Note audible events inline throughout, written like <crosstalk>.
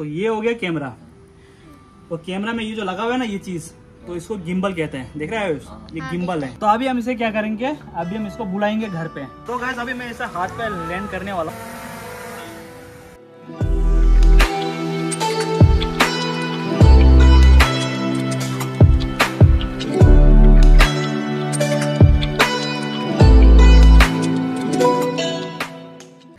तो ये हो गया कैमरा। और कैमरा में ये जो लगा हुआ है ना ये चीज़ तो इसको गिम्बल कहते हैं। देख रहे हैं? ये गिम्बल है। तो अभी हम इसे क्या करेंगे? अभी हम इसको बुलाएँगे घर पे। तो गैस अभी मैं इसे हाथ पे लैंड करने वाला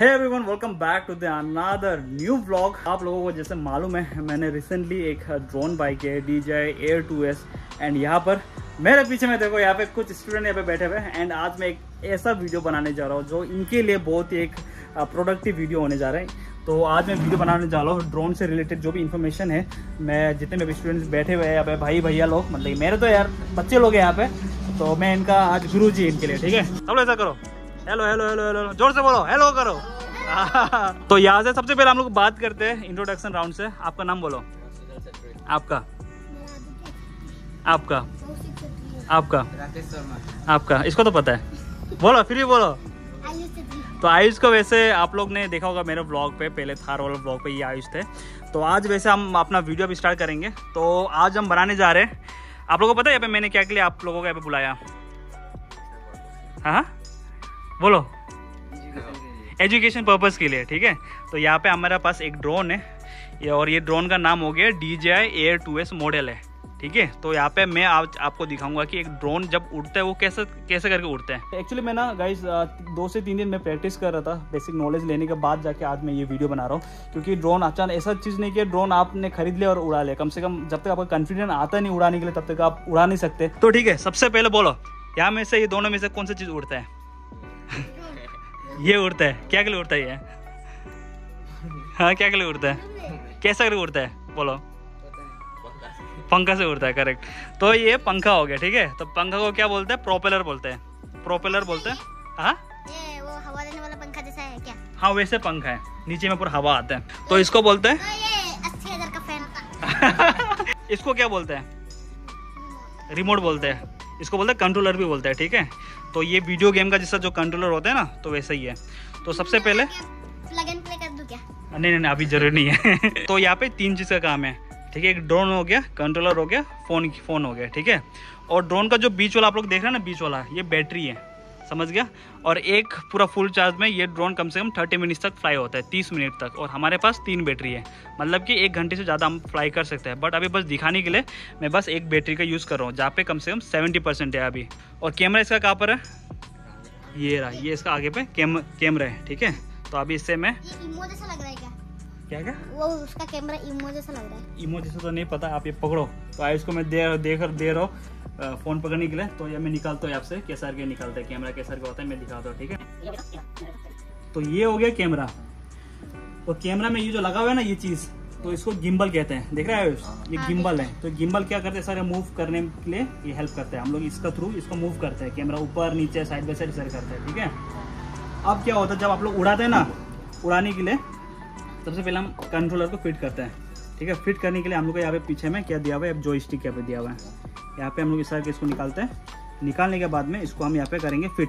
हूँ everyone welcome back to the another new vlog आप लोगों को जैसे मालूम है, मैंने रिसेंटली एक ड्रोन बाइक है D J air two S and यहाँ पर मेरे पीछे में देखो, यहाँ पे कुछ स्टूडेंट यहाँ पे बैठे हुए हैं एंड आज मैं एक ऐसा वीडियो बनाने जा रहा हूँ जो इनके लिए बहुत ही एक प्रोडक्टिव वीडियो होने जा रहा है। तो आज मैं वीडियो बनाने जा रहा हूँ ड्रोन से रिलेटेड जो भी इन्फॉर्मेशन है। मैं जितने भी स्टूडेंट्स बैठे हुए हैं, यहाँ पे भाई भैया लोग मतलब मेरे तो यार बच्चे लोग हैं यहाँ पे तो मैं इनका आज गुरु जी इनके लिए, ठीक है? सब ऐसा करो। हेलो हेलो हेलो हेलो ज़ोर से बोलो हेलो करो। <laughs> तो यहाँ से सबसे पहले हम लोग बात करते हैं इंट्रोडक्शन राउंड से। आपका नाम बोलो। आपका। आपका। आपका। आपका। इसको तो पता है। बोलो, फिर भी बोलो। तो आयुष को वैसे आप लोग ने देखा होगा मेरे ब्लॉग पे, पहले थार वाला ब्लॉग पे ये आयुष थे। तो आज वैसे हम अपना वीडियो भी स्टार्ट करेंगे। तो आज हम बनाने जा रहे हैं। आप लोगों को पता है यहाँ पे मैंने क्या के लिए आप लोगों को यहाँ पे बुलाया? हाँ हाँ? बोलो। एजुकेशन पर्पज़ के लिए ठीक है? तो यहाँ पे हमारे पास एक ड्रोन है। ये और ये ड्रोन का नाम हो गया D J I air two S model है ठीक है? तो यहाँ पे मैं आज आपको दिखाऊँगा कि एक ड्रोन जब उड़ता है वो कैसे कैसे करके उड़ता है। एक्चुअली मैं ना गाइस दो से तीन दिन में प्रैक्टिस कर रहा था बेसिक नॉलेज लेने के बाद जाके आज मैं ये वीडियो बना रहा हूँ। क्योंकि ड्रोन अचानक ऐसा चीज़ नहीं कि ड्रोन आपने खरीद लिया और उड़ा लिया। कम से कम जब तक आपका कॉन्फिडेंस आता नहीं उड़ाने के लिए तब तक आप उड़ा नहीं सकते। तो ठीक है सबसे पहले बोलो यहाँ में से ये दोनों में से कौन सा चीज़ उड़ता है? <laughs> ये उड़ता है। क्या के लिए उड़ता है ये? हाँ क्या के लिए उड़ता है? कैसा करके उड़ता है? बोलो। पंखा से उड़ता है करेक्ट तो ये पंखा हो गया ठीक है? तो पंखा को क्या बोलते हैं? प्रोपेलर बोलते हैं। प्रोपेलर बोलते हैं? हाँ? हवा देने वाला पंखा जैसा है क्या? हाँ वैसे पंखा है। नीचे में पूरा हवा आता है। तो इसको बोलते हैं? तो का <laughs> इसको क्या बोलते हैं? रिमोट बोलते हैं। इसको बोलते हैं कंट्रोलर भी बोलते हैं ठीक है? तो ये वीडियो गेम का जैसा जो कंट्रोलर होता है ना तो वैसा ही है। तो सबसे पहले प्लग एंड प्ले कर क्या? नहीं नहीं नहीं अभी ज़रूरी नहीं है। <laughs> तो यहाँ पे तीन चीज़ का काम है ठीक है? एक ड्रोन हो गया कंट्रोलर हो गया फ़ोन फ़ोन हो गया ठीक है? और ड्रोन का जो बीच वाला आप लोग देख रहे हैं ना बीच वाला ये बैटरी है। समझ गया? और एक पूरा फुल चार्ज में ये ड्रोन कम से कम थर्टी मिनट्स तक फ्लाई होता है तीस मिनट तक। और हमारे पास तीन बैटरी है। मतलब कि एक घंटे से ज़्यादा हम फ्लाई कर सकते हैं। बट अभी बस दिखाने के लिए मैं बस एक बैटरी का यूज़ कर रहा हूँ जहाँ पे कम से कम सेवेंटी परसेंट है अभी। और कैमरा इसका कहाँ पर है? ये रहा ये इसका आगे पे कैम कैमरा है ठीक है? तो अभी इससे मैं रहा क्या? क्या वो उसका कैमरा इमो जैसा लग रहा है। इमो जैसे तो नहीं पता आप ये पकड़ो। तो आयुष को मैं दे देख दे रहा हूँ। अ, फ़ोन पकड़ने के लिए तो ये मैं निकालता हूँ आपसे कैसा करके निकालता है कैमरा कैसा करके होता है मैं दिखाता हूँ ठीक है? तो ये हो गया कैमरा। और कैमरा में ये जो लगा हुआ है ना ये चीज़ तो इसको गिम्बल कहते हैं। देख रहे हैं ये गिम्बल है। तो गिम्बल क्या करते हैं? सारे मूव करने के लिए ये हेल्प करते हैं। हम लोग इसका थ्रू इसको मूव करते हैं। कैमरा ऊपर नीचे साइड बाई साइड सर करते हैं ठीक है? अब क्या होता है जब आप लोग उड़ाते हैं ना उड़ाने के लिए सबसे पहले हम कंट्रोलर को फिट करते हैं ठीक है? फिट करने के लिए हम लोग को यहाँ पे पीछे में क्या दिया हुआ है? जो स्टिक यहाँ पे दिया हुआ है। यहाँ पे हम लोग इस तरह के इसको निकालते हैं। निकालने के बाद में इसको हम यहाँ पे करेंगे फिट।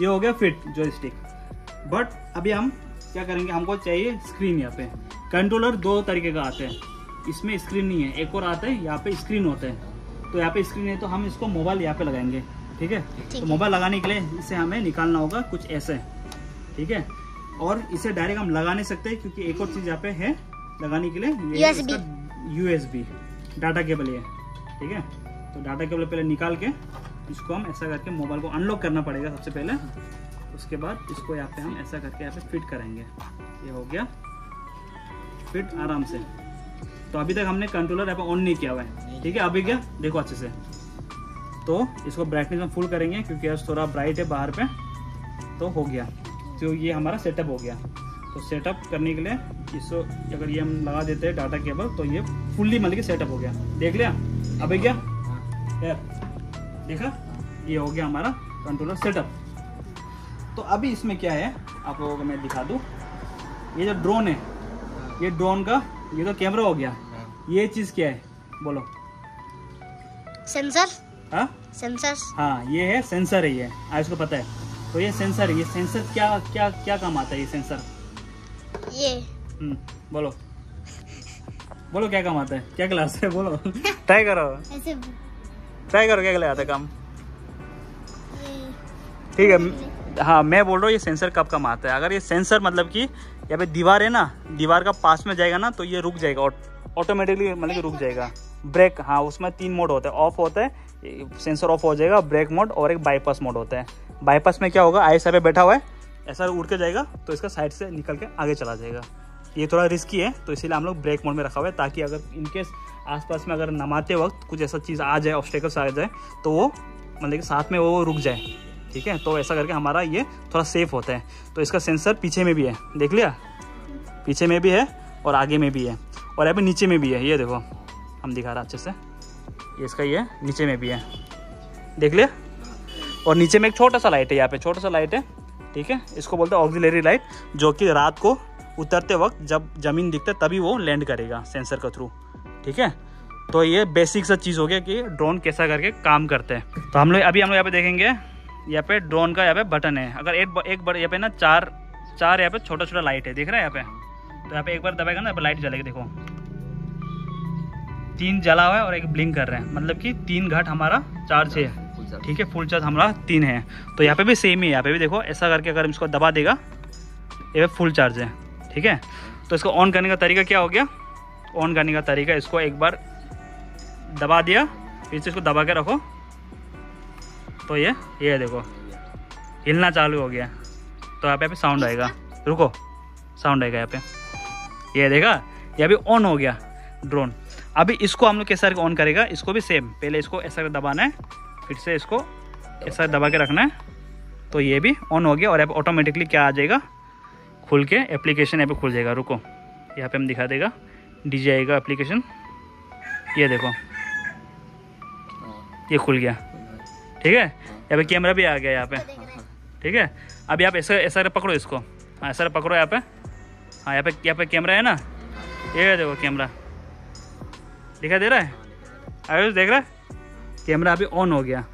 ये हो गया फिट जो स्टिक बट अभी हम क्या करेंगे? हमको चाहिए स्क्रीन यहाँ पे। कंट्रोलर दो तरीके का आते हैं। इसमें स्क्रीन नहीं है। एक और आता है यहाँ पे स्क्रीन होता है। तो यहाँ पे स्क्रीन है तो हम इसको मोबाइल यहाँ पे लगाएँगे। ठीक है? तो मोबाइल लगाने के लिए इसे हमें निकालना होगा कुछ ऐसे। ठीक है? और इसे डायरेक्ट हम लगा नहीं सकते क्योंकि एक और चीज़ यहाँ पे है लगाने के लिए. यूएसबी डाटा केबल ये ठीक है? तो डाटा केबल पहले निकाल के इसको हम ऐसा करके मोबाइल को अनलॉक करना पड़ेगा सबसे पहले। उसके बाद इसको यहाँ पे हम ऐसा करके यहाँ पे फिट करेंगे। ये हो गया। फिट आराम से। तो अभी तक हमने कंट्रोलर यहाँ पे ऑन नहीं किया हुआ है, ठीक है? अभी क्या? देखो अच्छे से। तो इसको ब्राइटनेस हम फुल करेंगे क्योंकि आज थोड़ा ब्राइट है बाहर पे। तो हो गया। तो ये हमारा सेटअप हो गया। तो सेटअप करने के लिए इसको अगर ये हम लगा देते हैं डाटा केबल तो ये फुल्ली मतलब कि सेटअप हो गया। देख लिया? अभी क्या? यार देखा? ये हो गया हमारा कंट्रोलर सेटअप तो अभी इसमें क्या है? आप लोगों को मैं दिखा दूँ। ये जो ड्रोन है ये ड्रोन का ये तो कैमरा हो गया। ये चीज़ क्या है? बोलो। सेंसर हाँ? सेंसर हाँ ये है सेंसर है ये। आज को पता है। तो ये सेंसर ये सेंसर क्या क्या क्या काम आता है ये सेंसर ये। बोलो। बोलो क्या काम आता है? क्या क्लास है? बोलो। ट्राई करो। ऐसे ट्राई करो क्या क्या आता है काम? ठीक है हाँ मैं बोल रहा हूँ ये सेंसर कब काम आता है? अगर ये सेंसर मतलब कि यहाँ पे दीवार है ना दीवार का पास में जाएगा ना तो ये रुक जाएगा ऑटोमेटिकली मतलब कि रुक जाएगा। ब्रेक हाँ उसमें तीन मोड होता है। ऑफ़ होता है सेंसर ऑफ़ हो जाएगा ब्रेक मोड और एक बाईपास मोड होता है। बाईपास में क्या होगा? आई पे बैठा हुआ है ऐसा उड़ के जाएगा तो इसका साइड से निकल के आगे चला जाएगा। ये थोड़ा रिस्की है तो इसीलिए हम लोग ब्रेक मोड में रखा हुआ है ताकि अगर इनकेस आसपास में अगर नमाते वक्त कुछ ऐसा चीज़ आ जाए ऑब्स्टेकल्स आ जाए तो वो मतलब कि साथ में वो रुक जाए, ठीक है? तो ऐसा करके हमारा ये थोड़ा सेफ़ होता है। तो इसका सेंसर पीछे में भी है, देख लिया? पीछे में भी है और आगे में भी है और यहाँ नीचे में भी है, ये देखो, हम दिखा रहे अच्छे से। ये इसका ये नीचे में भी है, देख लिया? और नीचे में एक छोटा सा लाइट है, यहाँ पे छोटा सा लाइट है, ठीक है? इसको बोलते हैं ऑक्सिलरी लाइट जो कि रात को उतरते वक्त जब ज़मीन दिखता है तभी वो लैंड करेगा सेंसर के थ्रू ठीक है तो ये बेसिक सा चीज़ हो गया कि ड्रोन कैसा करके काम करते हैं तो हम लोग अभी हम लोग यहाँ पे देखेंगे यहाँ पे ड्रोन का यहाँ पे बटन है अगर एक एक बार यहाँ पे ना चार चार यहाँ पे छोटा छोटा लाइट है देख रहे हैं यहाँ पे तो यहाँ पे एक बार दबाएगा ना यहाँ पे लाइट जलेगी देखो तीन जला हुआ है और एक ब्लिंक कर रहे हैं मतलब कि तीन घाट हमारा चार्ज है ठीक है फुल चार्ज हमारा तीन है तो यहाँ पे भी सेम ही है यहाँ पे भी देखो ऐसा करके अगर इसको दबा देगा ये फुल चार्ज है ठीक है? तो इसको ऑन करने का तरीका क्या हो गया? ऑन करने का तरीका, इसको एक बार दबा दिया, फिर से इसको दबा के रखो। तो ये ये देखो, हिलना चालू हो गया। तो यहाँ पे पे साउंड आएगा। रुको साउंड आएगा यहाँ पे। ये देखा, ये अभी ऑन हो गया ड्रोन अभी इसको हम लोग कैसा ऑन करेगा, इसको भी सेम पहले इसको ऐसा दबाना है, फिर से इसको ऐसा दबा के रखना है। तो ये भी ऑन हो गया और पे ऑटोमेटिकली क्या आ जाएगा? खुल के एप्लीकेशन यहाँ पे खुल जाएगा। रुको। यहाँ पे हम दिखा देगा। डी जी आएगा एप्लीकेशन ये देखो। ये खुल गया। ठीक है? यहाँ पे कैमरा भी आ गया यहाँ पे। ठीक है? अभी आप ऐसा ऐसा पकड़ो इसको। हाँ ऐसा पकड़ो यहाँ पे। हाँ यहाँ पे यहाँ पे कैमरा है ना? ये देखो कैमरा दिखाई दे रहा है? आयुष देख रहा है? कैमरा अभी ऑन हो गया।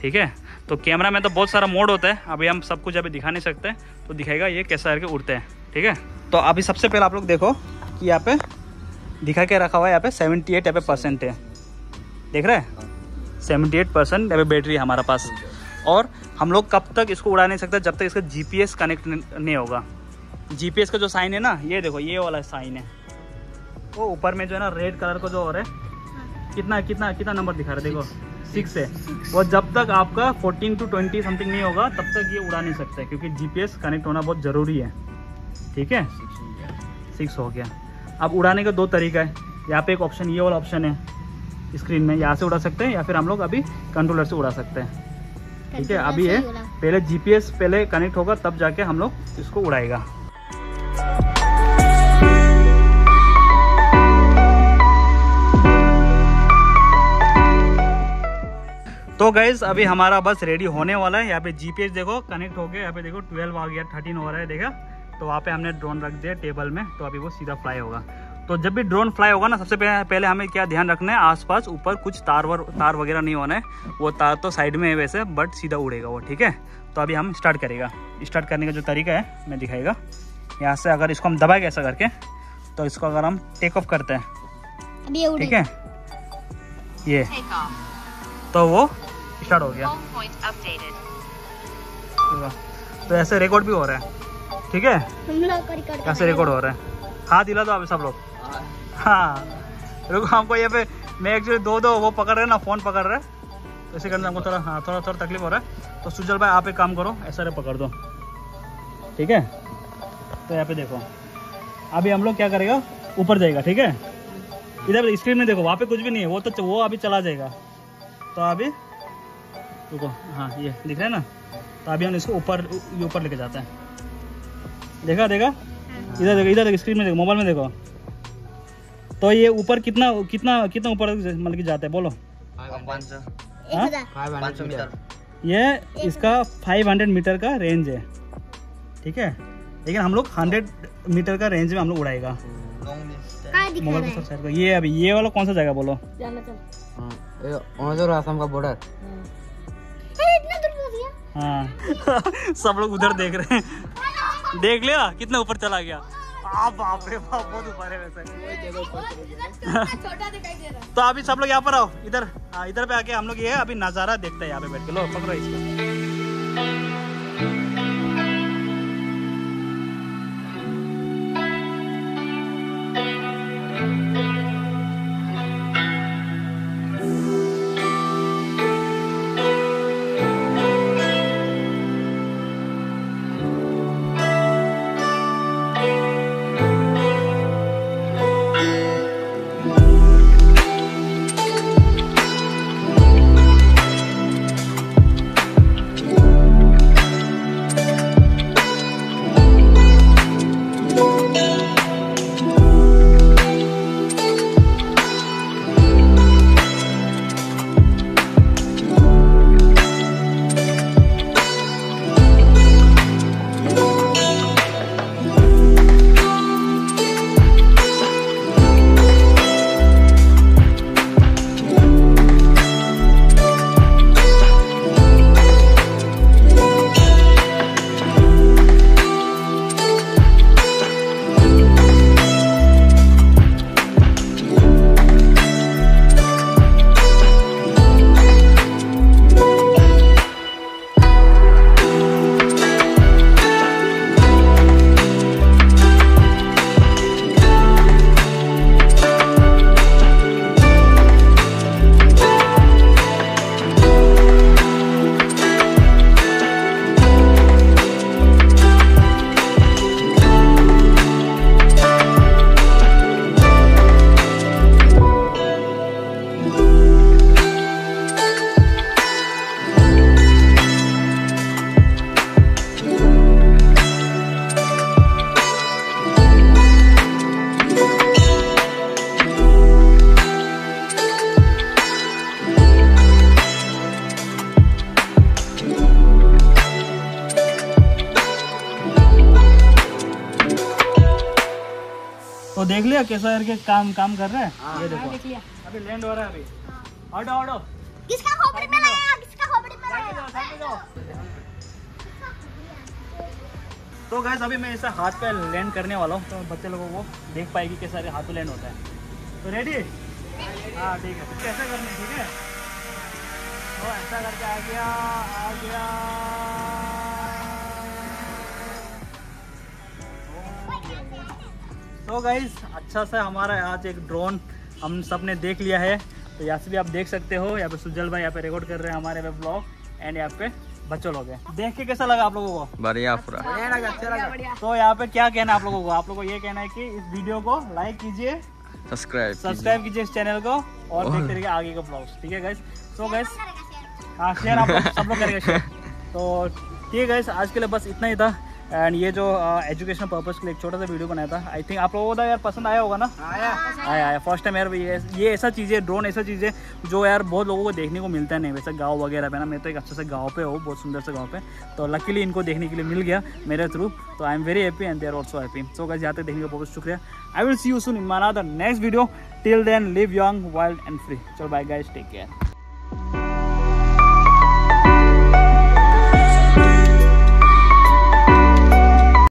ठीक है? तो कैमरा में तो बहुत सारा मोड होता है अभी हम सब कुछ अभी दिखा नहीं सकते तो दिखाएगा ये कैसा करके उड़ते हैं ठीक है? तो अभी सबसे पहले आप लोग देखो कि यहाँ पे दिखा के रखा हुआ है यहाँ पे सेवेंटी एट यहाँ पे परसेंट है। देख रहे हैं? सेवेंटी एट परसेंट यहाँ पे बैटरी है हमारा पास। और हम लोग कब तक इसको उड़ा नहीं सकते जब तक इसका जीपीएस कनेक्ट नहीं होगा। जीपीएस का जो साइन है ना ये देखो ये वाला साइन है। वो ऊपर में जो है ना रेड कलर का जो हो रहा है। कितना कितना कितना नंबर दिखा रहा है देखो। सिक्स है। और जब तक आपका फोर्टीन टू ट्वेंटी समथिंग नहीं होगा तब तक ये उड़ा नहीं सकते क्योंकि जीपीएस कनेक्ट होना बहुत ज़रूरी है। ठीक है? सिक्स हो गया। अब उड़ाने का दो तरीका है। यहाँ पे एक ऑप्शन ये वाला ऑप्शन है स्क्रीन में। यहाँ से उड़ा सकते हैं या फिर हम लोग अभी कंट्रोलर से उड़ा सकते हैं। ठीक है? अभी ये पहले जीपीएस पहले कनेक्ट होगा तब जाके हम लोग इसको उड़ाएगा। तो गैस अभी हमारा बस रेडी होने वाला है। यहाँ पे जीपीएस देखो कनेक्ट हो गया यहाँ पे देखो 12 आ गया 13 हो रहा है देखा? तो वहाँ पे हमने ड्रोन रख दिया टेबल में तो अभी वो सीधा फ्लाई होगा। तो जब भी ड्रोन फ्लाई होगा ना सबसे पहले पहले हमें क्या ध्यान रखना है आसपास ऊपर कुछ तार वर तार वगैरह नहीं होना है। वो तार तो साइड में है वैसे बट सीधा उड़ेगा वो ठीक है? तो अभी हम स्टार्ट करेगा। स्टार्ट करने का जो तरीका है मैं दिखाएगा। यहाँ से अगर इसको हम दबाएँगे ऐसा करके तो इसको अगर हम टेक ऑफ़ करते हैं ठीक है? ये। तो वो स्टार्ट हो गया. तो ऐसे रिकॉर्ड भी हो रहा है। ठीक है? ऐसे रिकॉर्ड हो। रहा है। हाथ हिला दो अभी सब लोग। हाँ। रुको हमको ये पे मैं एक्चुअली दो दो वो पकड़ रहे हैं ना फ़ोन पकड़ रहे हैं। तो इसे करने हमको थोड़ा हाँ थोड़ा थोड़ा तकलीफ़ हो रहा है। तो सुजल भाई आप एक काम करो ऐसा रे पकड़ दो। ठीक है? तो यहाँ पे देखो। अभी हम लोग क्या करेगा? ऊपर जाएगा ठीक है? इधर स्क्रीन में देखो वहाँ पे कुछ भी नहीं है। वो तो वो अभी चला जाएगा। तो अभी रुको हाँ ये दिख रहा है ना? तो अभी हम इसको ऊपर ये ऊपर लेके जाते हैं। देखा देखा? इधर देखो इधर देखो स्क्रीन में देखो मोबाइल में देखो। तो ये ऊपर कितना कितना कितना ऊपर मतलब कि जाता है? बोलो। हाँ? ये इसका 500 मीटर का रेंज है। ठीक है? लेकिन हम लोग 100 मीटर का रेंज में हम लोग उड़ाएगा। मोबाइल को है? साइड ये अभी ये वाला कौन सा जगह बोलो? जाना चल। अरुणाचल असम का बॉर्डर हाँ। <laughs> सब लोग उधर देख रहे हैं। देख लिया? कितना ऊपर चला गया? आप बाप रे बाप बहुत ऊपर है वैसे। छोटा दिखाई दे रहा तो अभी सब लोग यहाँ पर आओ। इधर हाँ इधर पे आके हम लोग ये अभी नज़ारा देखते हैं यहाँ पे बैठ के। लो पकड़ो इसको। देख लिया कैसा करके काम काम कर रहा है? ये देखो। देख लिया। अभी लैंड हो रहा है अभी। हटो हटो किसका खोपड़ी में लाया किसका खोपड़ी में जाओ। तो गैस अभी मैं ऐसा हाथ पे लैंड करने वाला हूँ। तो बच्चे लोगों को देख पाएगी कैसा सारे हाथ पे लैंड होता है। तो रेडी हाँ ठीक है। कैसे करने ठीक है? तो ऐसा करके आ गया आ गया। तो गाइस अच्छा सा हमारा आज एक ड्रोन हम सबने देख लिया है। तो यहाँ से भी आप देख सकते हो यहाँ पे सुजल भाई यहाँ पे रिकॉर्ड कर रहे हैं हमारे पे ब्लॉग एंड यहाँ पे बच्चों लोग हैं। देख के कैसा लगा आप लोगों को? बढ़िया पूरा। बढ़िया बढ़िया तो यहाँ पे क्या कहना है आप लोगों को? आप लोगों को ये कहना है कि इस वीडियो को लाइक कीजिए सब्सक्राइब सब्सक्राइब कीजिए इस चैनल को और देखते रहिए आगे का ब्लॉग्स ठीक है गाइस सो गाइस हाँ शेयर आप सब लोग करेंगे शेयर तो ठीक है गाइस आज के लिए बस इतना ही था। एंड ये जो एजुकेशन पर्पज के लिए एक छोटा सा वीडियो बनाया था. आई थिंक आप लोगों को तो यार पसंद आया होगा ना? आया आया आया। फ़र्स्ट टाइम यार ये ये ऐसा चीज़ है ड्रोन ऐसा चीज़ है जो यार बहुत लोगों को देखने को मिलता है। नहीं वैसे गाँव वगैरह पे ना मैं तो एक अच्छे से गाँव पे हूँ बहुत सुंदर से गाँव पे। तो लकीली इनको देखने के लिए मिल गया मेरे थ्रू तो I am very happy and they are also happy so guys यहाँ देखने का बहुत शुक्रिया। I will see you soon in माना the next video till then live young wild and free चलो बाय गाइज़ टेक केयर